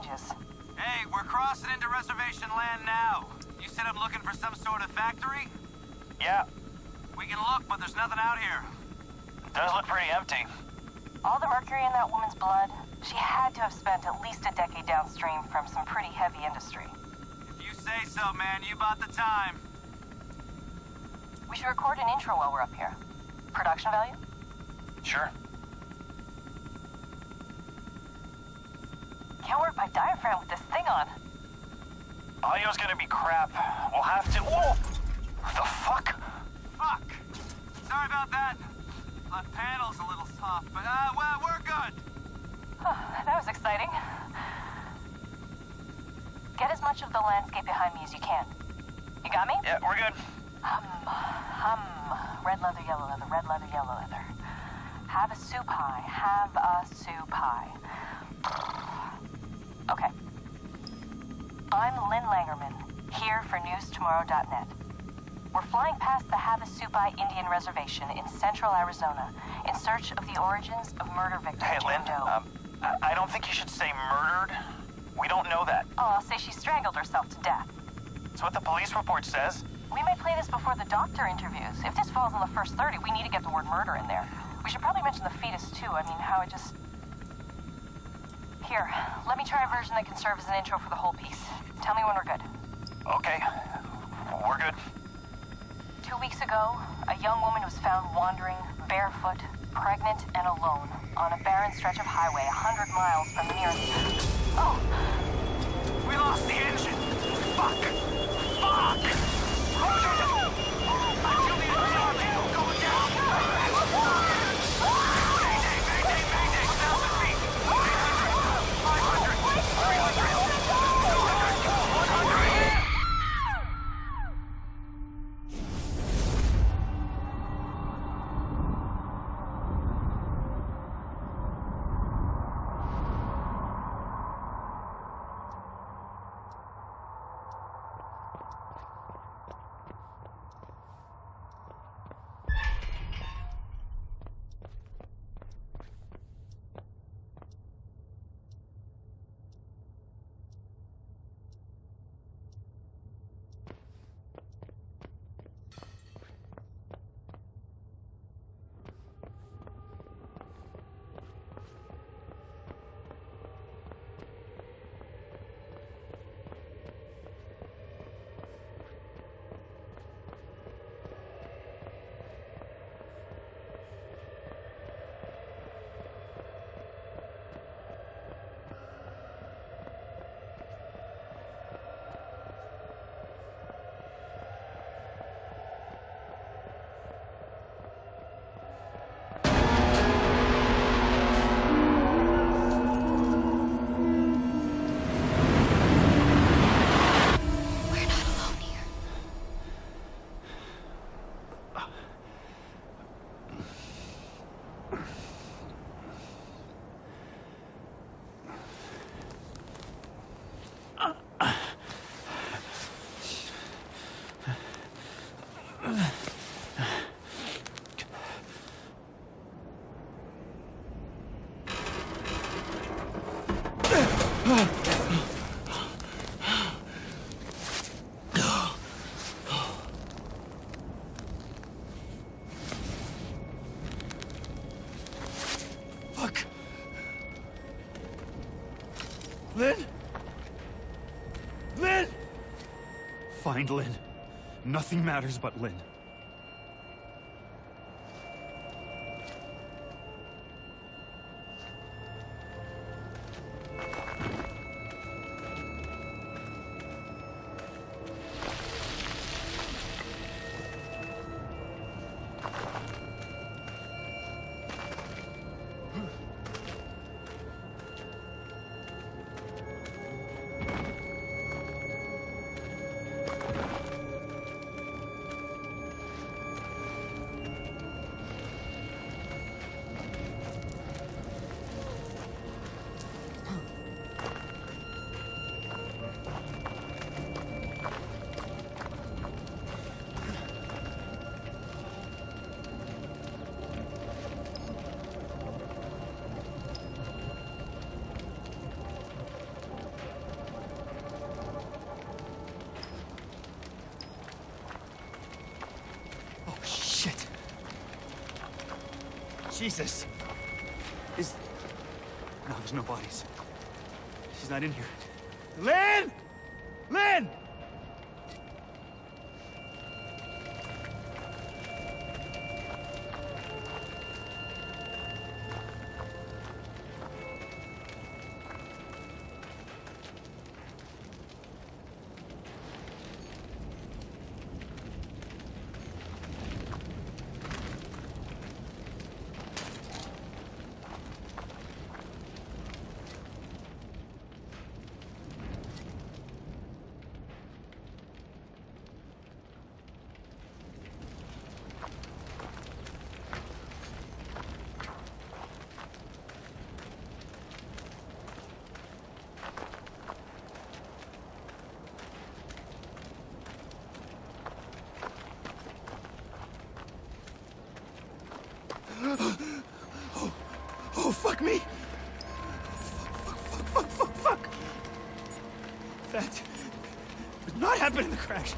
about her in ages. Hey, we're crossing into reservation land now. You said I'm looking for some sort of factory? Yeah, We can look, but there's nothing out here. it does look pretty empty. All the mercury in that woman's blood, she had to have spent at least a decade downstream from some pretty heavy industry. If you say so, man, you bought the time. We should record an intro while we're up here. Production value? My diaphragm with this thing on. Audio's gonna be crap. We'll have to. Whoa! The fuck? Fuck! Sorry about that. Left panel's a little soft, but uh, well, we're good. that was exciting. Get as much of the landscape behind me as you can. You got me? Yeah, we're good. Hum, hum. Red leather, yellow leather, red leather, yellow leather. Have a soup pie, have a soup pie. Okay. I'm Lynn Langermann, here for NewsTomorrow.net. We're flying past the Havasupai Indian Reservation in central Arizona in search of the origins of murder victim Hey, Lynn, um, I, I don't think you should say murdered. We don't know that. oh, I'll say she strangled herself to death. It's what the police report says. We may play this before the doctor interviews. If this falls in the first 30, we need to get the word murder in there. We should probably mention the fetus, too. I mean, how it just... Here, let me try a version that can serve as an intro for the whole piece. Tell me when we're good. Okay, we're good. Two weeks ago, a young woman was found wandering, barefoot, pregnant, and alone on a barren stretch of highway a 100 miles from the nearest... Oh! We lost the engine. Fuck! Fuck! Find Lynn. Nothing matters but Lynn. Jesus. Is... No, there's no bodies. She's not in here. Lynn! Fuck me! Fuck, fuck, fuck, fuck, fuck, fuck! That did not happen in the crash.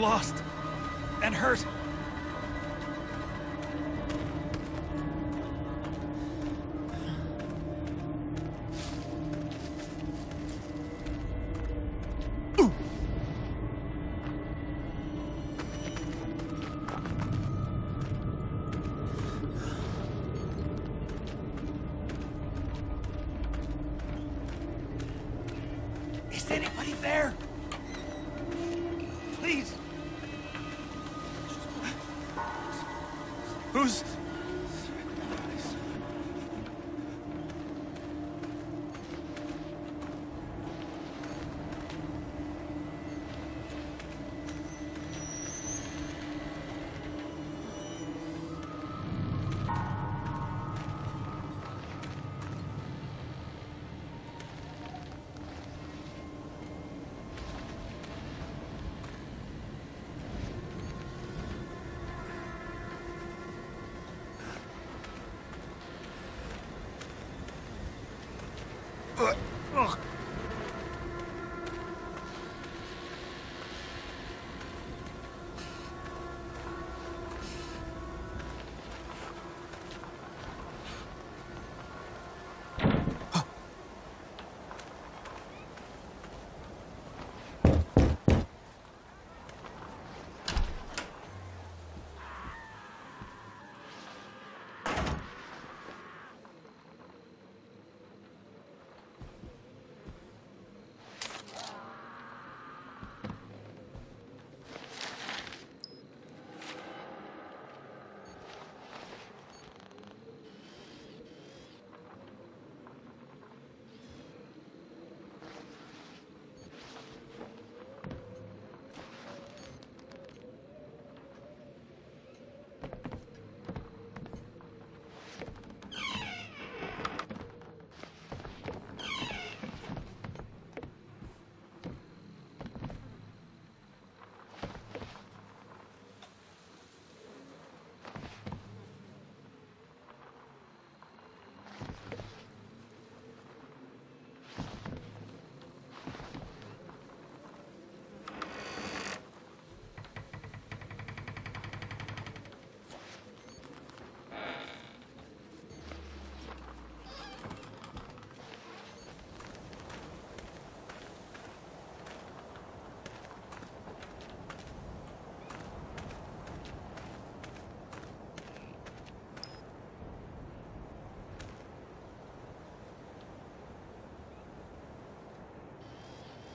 Lost and hurt. Who's...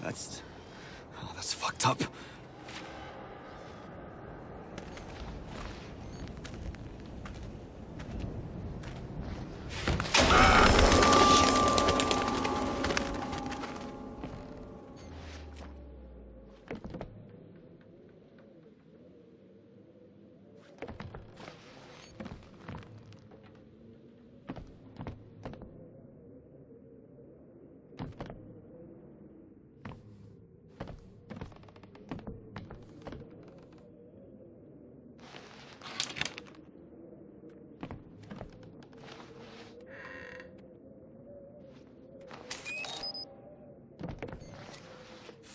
That's. Oh, that's fucked up.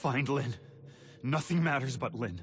Find Lynn. Nothing matters but Lynn.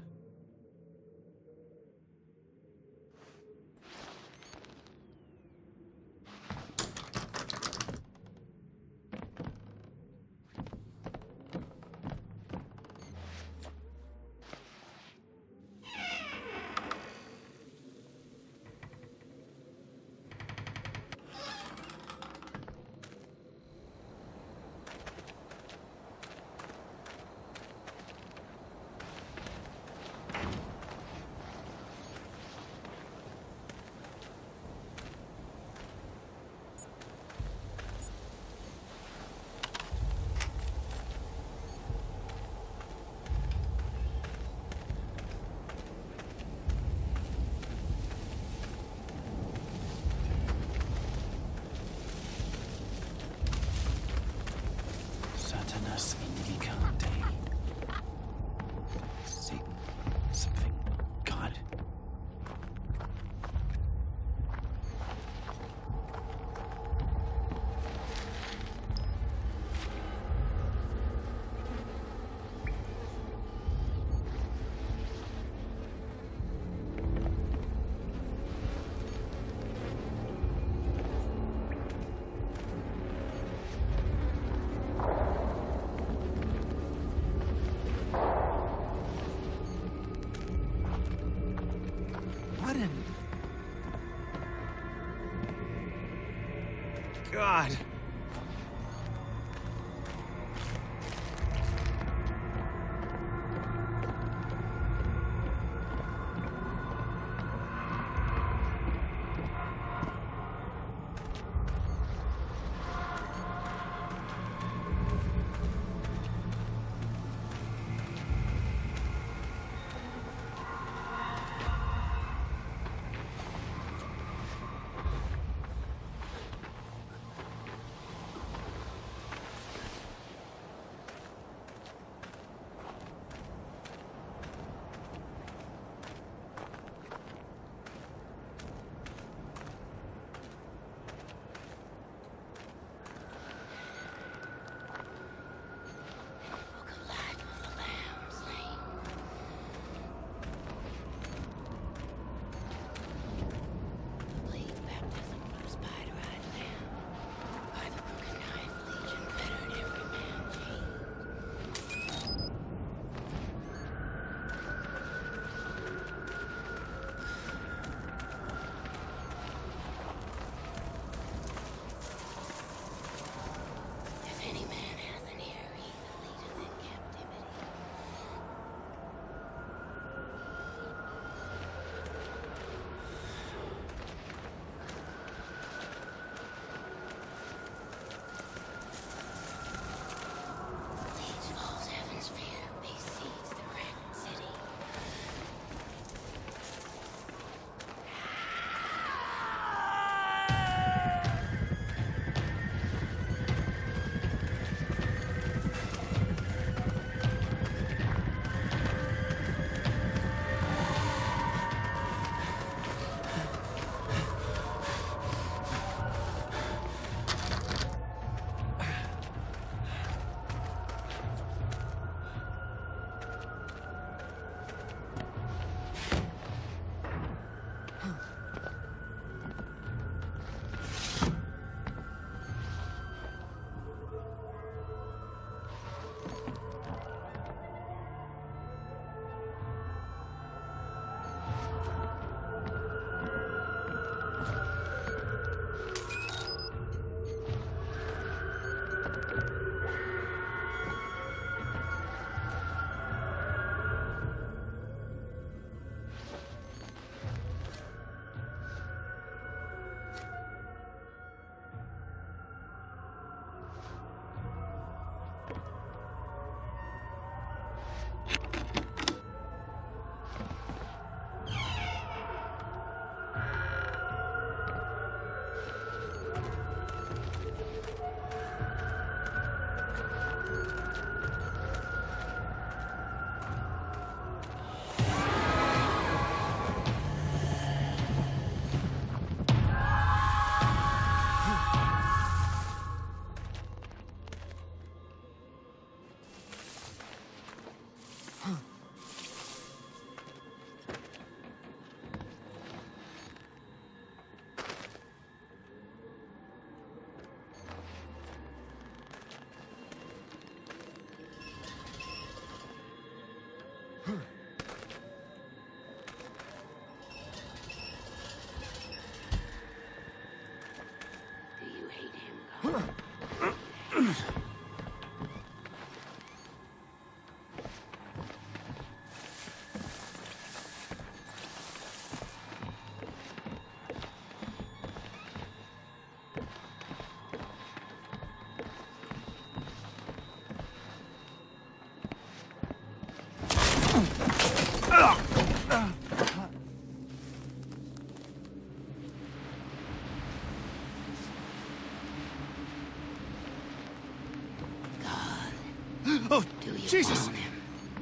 Jesus!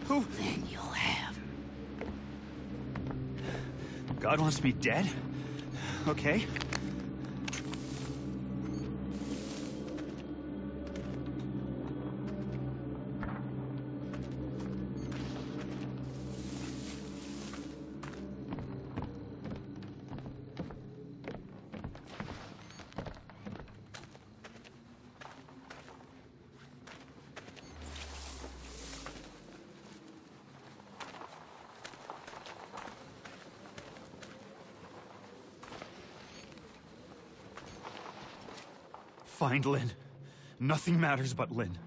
Who? Then you'll have. God wants me dead? Okay. find Nothing matters but Lynn.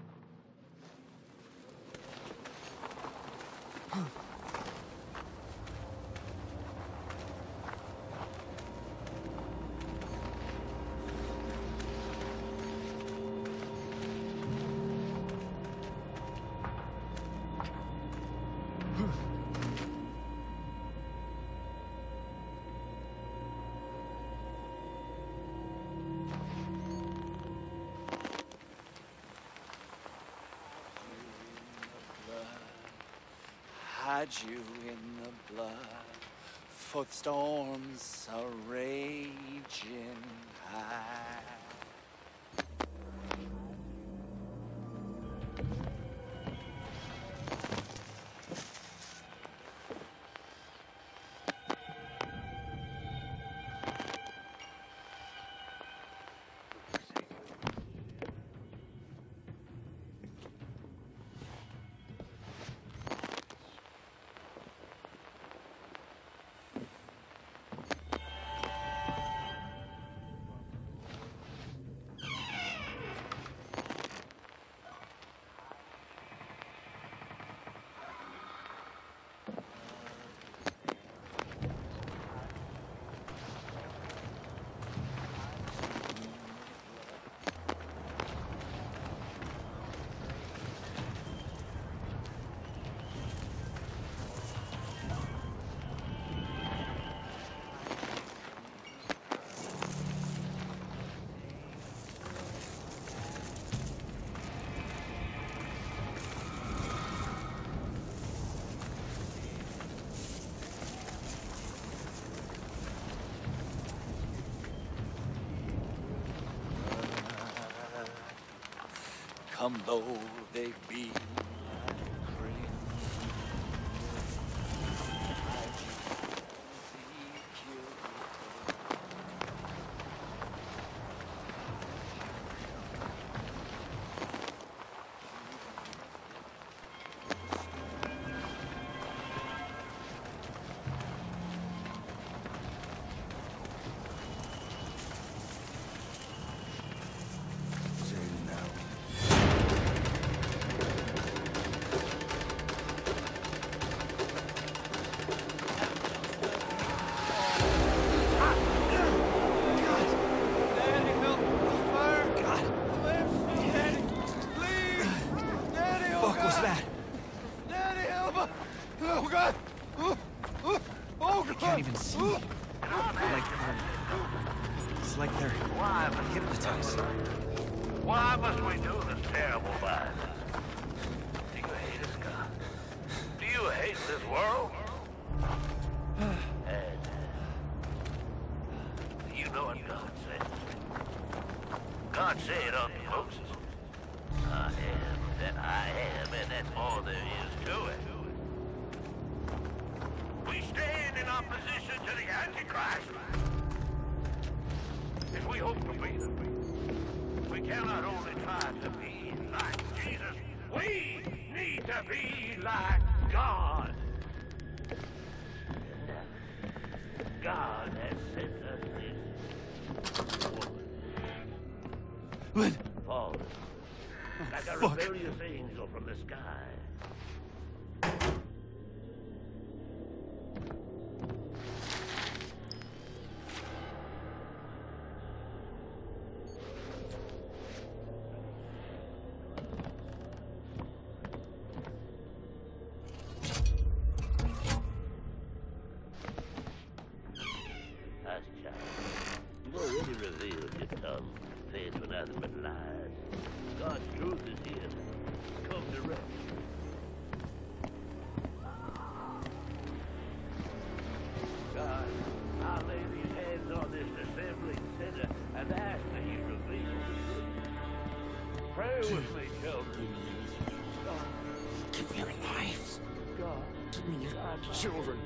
hide you in the blood, for the storms are raging. come low. like a rebellious angel from the sky. children.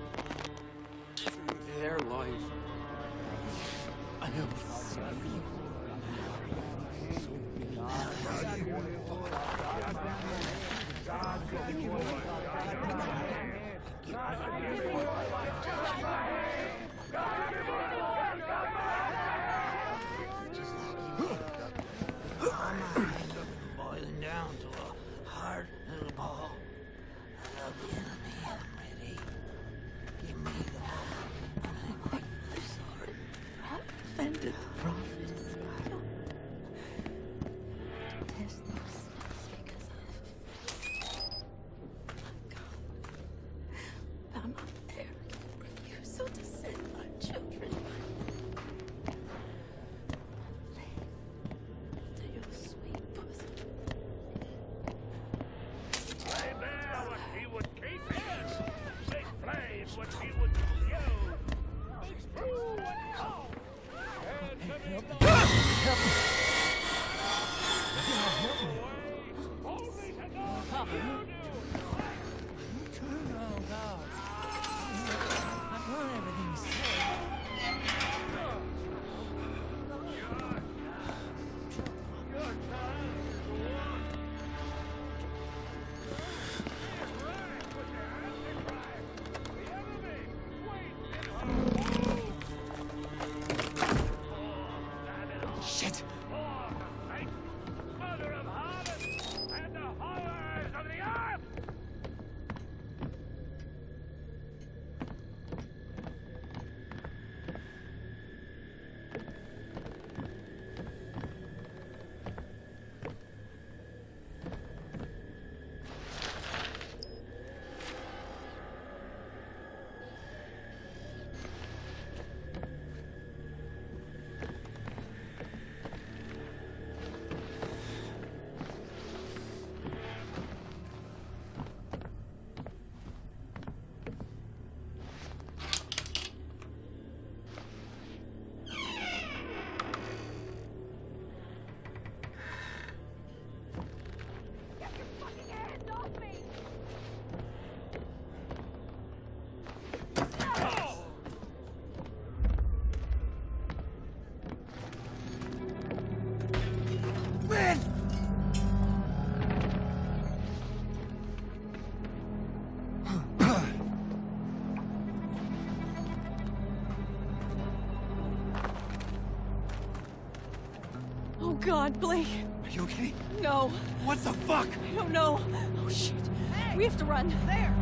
Oh God, Blake. Are you okay? No. What the fuck? I don't know. Oh shit. Hey, we have to run. There.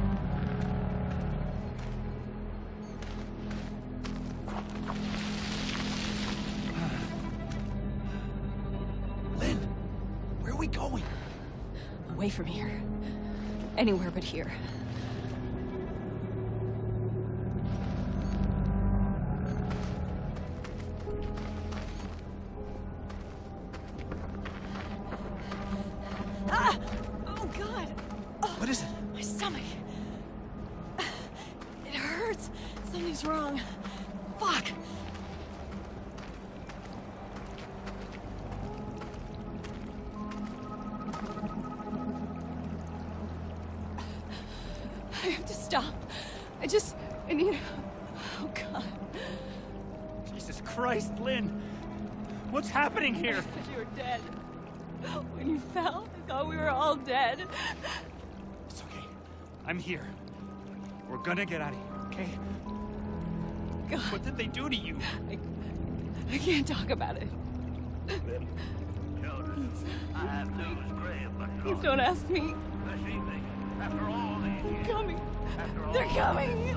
Lynn, where are we going? Away from here. Anywhere but here. here. We're gonna get out of here, okay? God. What did they do to you? I, I can't talk about it. Please don't ask me. Evening, They're coming. They're coming.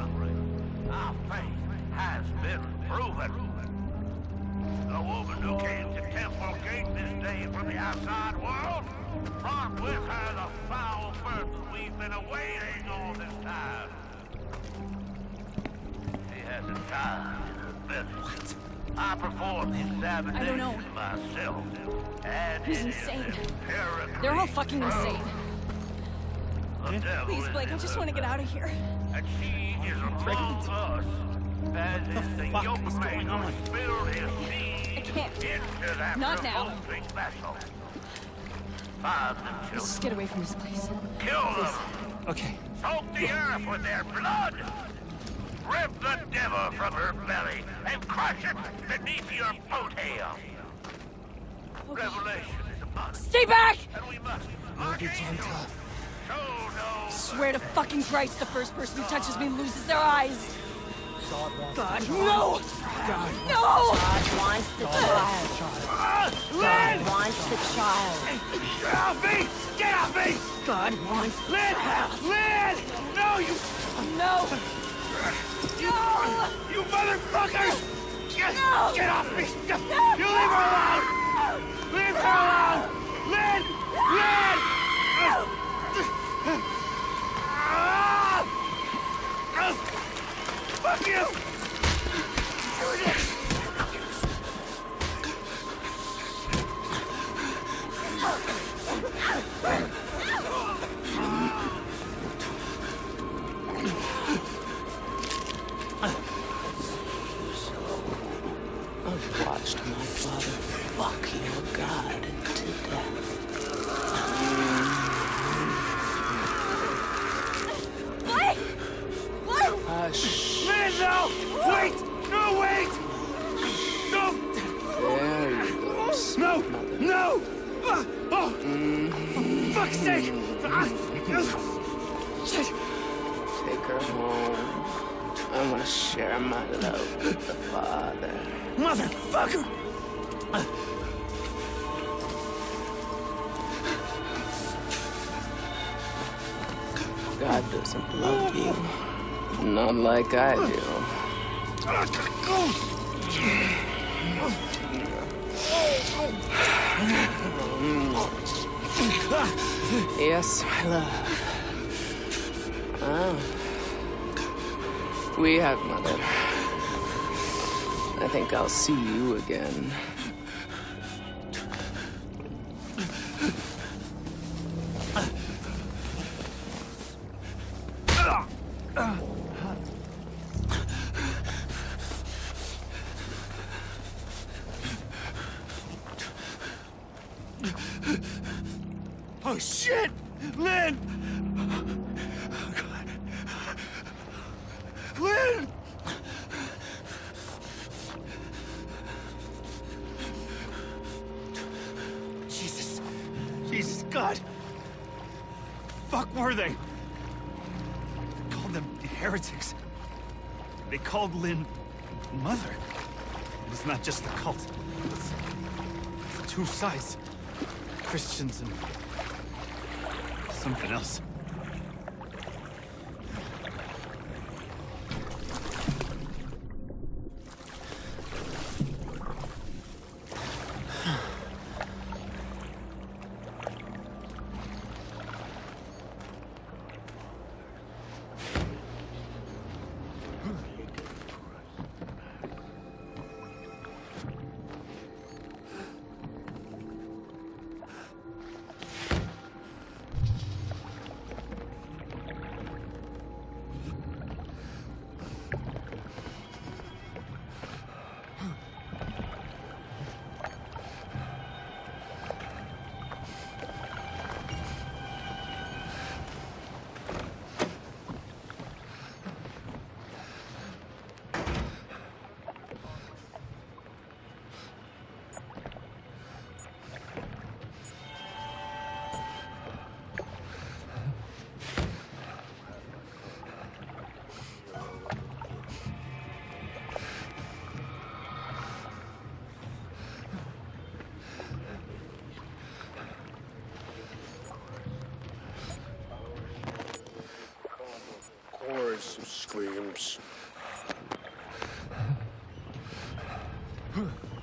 Our faith has been proven. The woman who came to Temple Gate this day from the outside world brought with her the foul burden we've been awaiting all this time. She hasn't died in her village. I performed the examination don't know. myself. And He's insane. They're all fucking proven. insane. The Please, Blake, I just want to get out of here. and she is among us. As is the fuck yoke is going on? spilled his seed I can't. into that Not now. revolting vessel. Find the Let's just get away from this place. kill them, Okay. soak the earth with their blood, rip the devil from her belly, and crush it beneath your boat hail. Revelation is upon us, Stay back! and we must archangel. Show no Swear to fucking Christ, the first person who touches me loses their eyes. God, no! God. No! God wants the child. God wants the child. Get off me! Get off me! God wants Lynn! Lynn! No, you, No! No! you motherfuckers! Get, No! get off me! You leave her alone! Leave her alone! Lynn! Lynn! Ah! Ah! Fuck you! Home. I want to share my love with the father. Motherfucker! God doesn't love you. Not like I do. Yes, my love. Ah. We have, Mother. I think I'll see you again. Cult. It's, it's two sides. Christians and something else. Huh.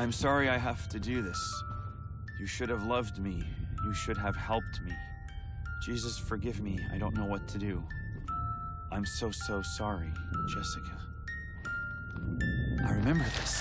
I'm sorry I have to do this. You should have loved me. You should have helped me. Jesus, forgive me. I don't know what to do. I'm so, so sorry, Jessica. I remember this.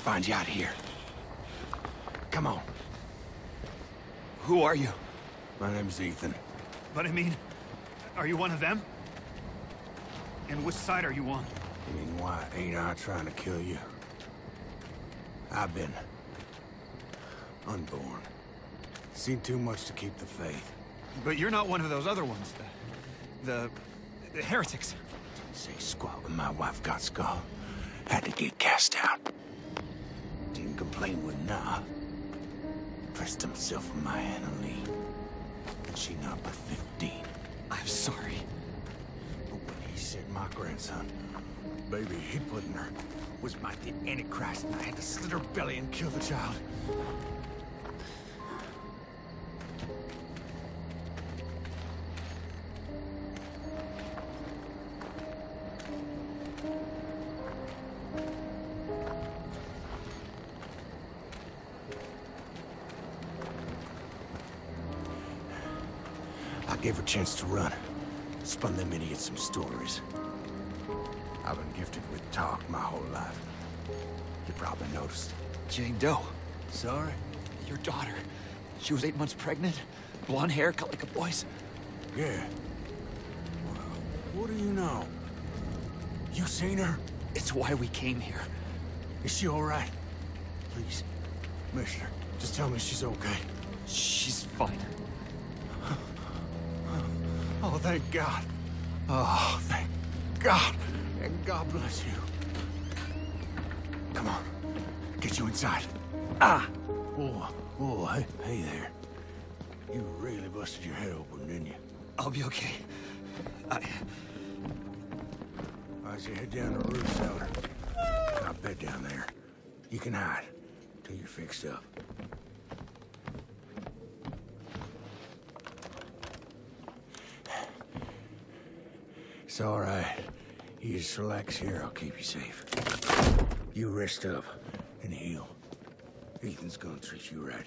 Find you out here. Come on. Who are you? My name's Ethan. But I mean, are you one of them? And which side are you on? I mean, why ain't I trying to kill you? I've been... unborn. Seen too much to keep the faith. But you're not one of those other ones. The... the, the heretics. Say squat when my wife got skull. Had to get cast out. Complain with nah. Pressed himself on my Anna Lee. And she not but 15. I'm sorry. But when he said my grandson, baby he put in her, was my the Antichrist, and I had to slit her belly and kill the child. Chance to run. Spun them idiots some stories. I've been gifted with talk my whole life. You probably noticed. Jane Doe. Sorry? Your daughter. She was eight months pregnant. Blonde hair, cut like a boy's. Yeah. Well, what do you know? You seen her? It's why we came here. Is she all right? Please, Mister, just tell me she's okay. She's fine. Oh, thank God. Oh, thank God. And God bless you. Come on. Get you inside. Ah! Whoa, whoa, hey, hey there. You really busted your head open, didn't you? I'll be okay. I... Don't you head down to the roof cellar? Got a bed down there. You can hide till you're fixed up. It's all right. You just relax here. I'll keep you safe. You rest up and heal. Ethan's gonna treat you right.